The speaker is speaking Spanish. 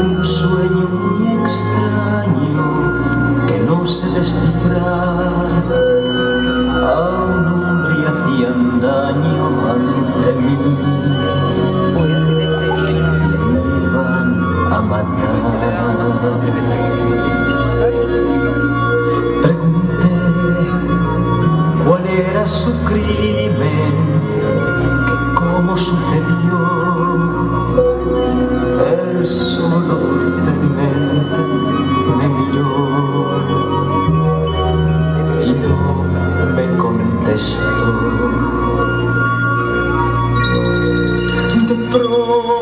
un sueño muy extraño que no sé descifrar. su crimen, que cómo sucedió, él solo dulcemente me miró y no me contestó. De pronto